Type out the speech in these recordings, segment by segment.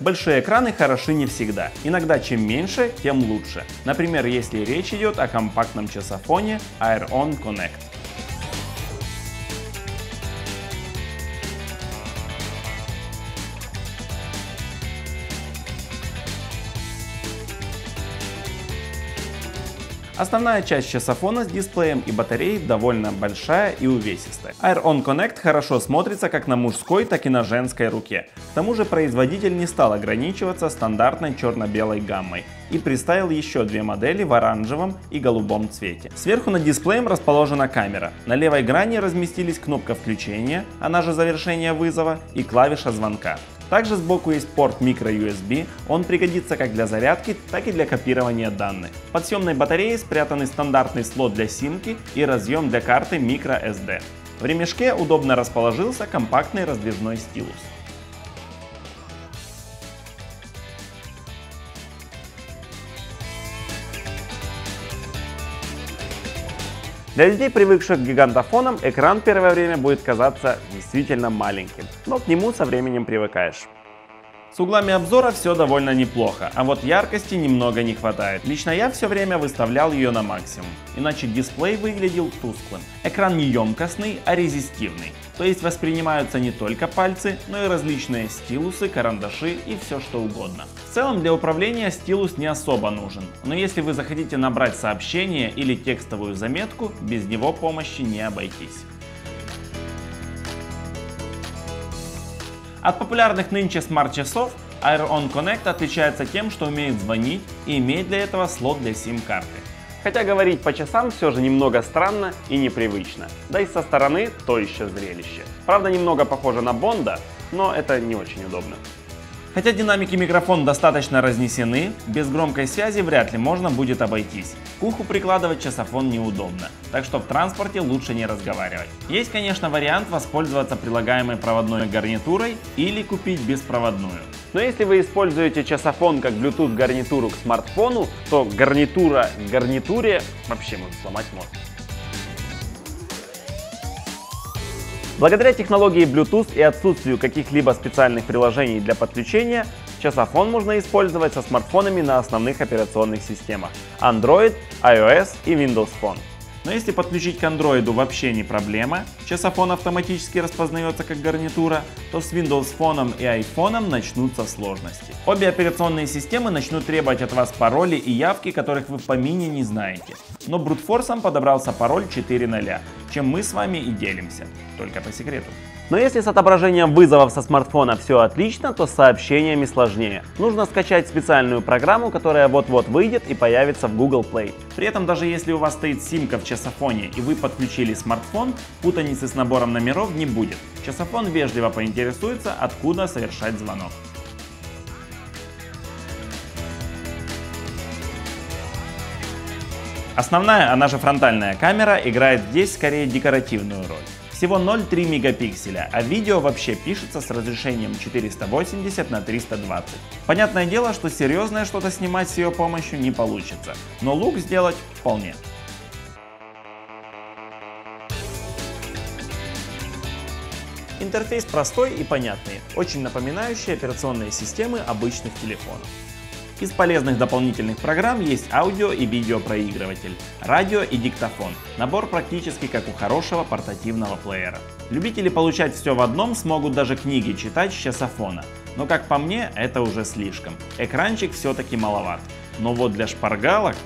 Большие экраны хороши не всегда. Иногда чем меньше, тем лучше. Например, если речь идет о компактном часофоне Air On Connect. Основная часть часофона с дисплеем и батареей довольно большая и увесистая. Air On Connect хорошо смотрится как на мужской, так и на женской руке. К тому же производитель не стал ограничиваться стандартной черно-белой гаммой и представил еще две модели в оранжевом и голубом цвете. Сверху над дисплеем расположена камера. На левой грани разместились кнопка включения, она же завершение вызова, и клавиша звонка. Также сбоку есть порт microUSB, он пригодится как для зарядки, так и для копирования данных. Под съемной батареей спрятаны стандартный слот для симки и разъем для карты microSD. В ремешке удобно расположился компактный раздвижной стилус. Для людей, привыкших к гигантофонам, экран первое время будет казаться действительно маленьким, но к нему со временем привыкаешь. С углами обзора все довольно неплохо, а вот яркости немного не хватает. Лично я все время выставлял ее на максимум, иначе дисплей выглядел тусклым. Экран не емкостный, а резистивный, то есть воспринимаются не только пальцы, но и различные стилусы, карандаши и все что угодно. В целом для управления стилус не особо нужен, но если вы захотите набрать сообщение или текстовую заметку, без него помощи не обойтись. От популярных нынче смарт-часов Air On Connect отличается тем, что умеет звонить и имеет для этого слот для сим-карты. Хотя говорить по часам все же немного странно и непривычно, да и со стороны то еще зрелище. Правда немного похоже на Бонда, но это не очень удобно. Хотя динамики микрофон достаточно разнесены, без громкой связи вряд ли можно будет обойтись. К уху прикладывать часофон неудобно, так что в транспорте лучше не разговаривать. Есть, конечно, вариант воспользоваться прилагаемой проводной гарнитурой или купить беспроводную. Но если вы используете часофон как Bluetooth гарнитуру к смартфону, то гарнитура к гарнитуре вообще может сломать мозг. Благодаря технологии Bluetooth и отсутствию каких-либо специальных приложений для подключения, часофон можно использовать со смартфонами на основных операционных системах Android, iOS и Windows Phone. Но если подключить к Android вообще не проблема, часофон автоматически распознается как гарнитура, то с Windows Phone и iPhone начнутся сложности. Обе операционные системы начнут требовать от вас пароли и явки, которых вы в помине не знаете. Но брутфорсом подобрался пароль 4.0, чем мы с вами и делимся, только по секрету. Но если с отображением вызовов со смартфона все отлично, то с сообщениями сложнее. Нужно скачать специальную программу, которая вот-вот выйдет и появится в Google Play. При этом даже если у вас стоит симка в часофоне и вы подключили смартфон, путаницы с набором номеров не будет. Часофон вежливо поинтересуется, откуда совершать звонок. Основная, она же фронтальная камера, играет здесь скорее декоративную роль. Всего 0,3 мегапикселя, а видео вообще пишется с разрешением 480 на 320. Понятное дело, что серьезное что-то снимать с ее помощью не получится, но лук сделать вполне. Интерфейс простой и понятный, очень напоминающий операционные системы обычных телефонов. Из полезных дополнительных программ есть аудио и видеопроигрыватель, радио и диктофон. Набор практически как у хорошего портативного плеера. Любители получать все в одном смогут даже книги читать с часофона. Но как по мне, это уже слишком. Экранчик все-таки маловат. Но вот для шпаргалок,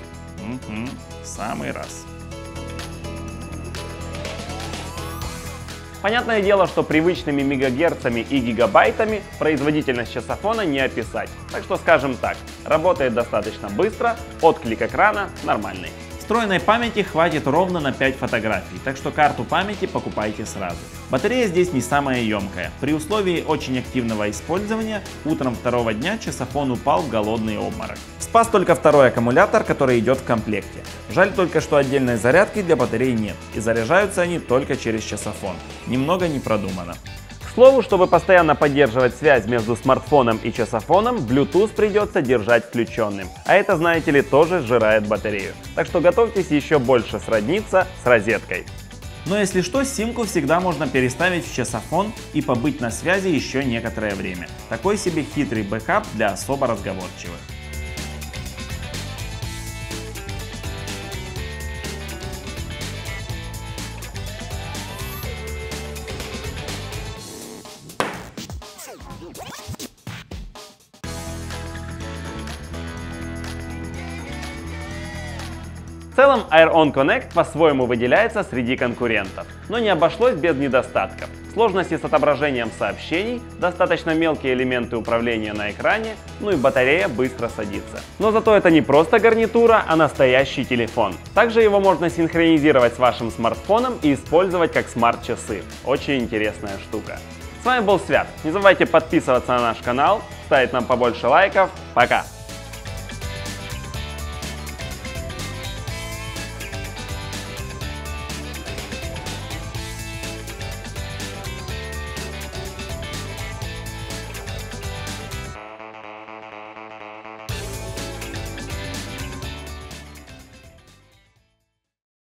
угу, самый раз. Понятное дело, что привычными мегагерцами и гигабайтами производительность часофона не описать. Так что скажем так, работает достаточно быстро, отклик экрана нормальный. Встроенной памяти хватит ровно на 5 фотографий, так что карту памяти покупайте сразу. Батарея здесь не самая емкая. При условии очень активного использования утром второго дня часофон упал в голодный обморок. Спас только второй аккумулятор, который идет в комплекте. Жаль только, что отдельной зарядки для батареи нет, и заряжаются они только через часофон. Немного не продумано. К слову, чтобы постоянно поддерживать связь между смартфоном и часофоном, Bluetooth придется держать включенным. А это, знаете ли, тоже сжирает батарею. Так что готовьтесь еще больше сродниться с розеткой. Но если что, симку всегда можно переставить в часофон и побыть на связи еще некоторое время. Такой себе хитрый бэкап для особо разговорчивых. В целом AirOn Connect по-своему выделяется среди конкурентов, но не обошлось без недостатков. Сложности с отображением сообщений, достаточно мелкие элементы управления на экране, ну и батарея быстро садится. Но зато это не просто гарнитура, а настоящий телефон. Также его можно синхронизировать с вашим смартфоном и использовать как смарт-часы. Очень интересная штука. С вами был Свят. Не забывайте подписываться на наш канал, ставить нам побольше лайков. Пока!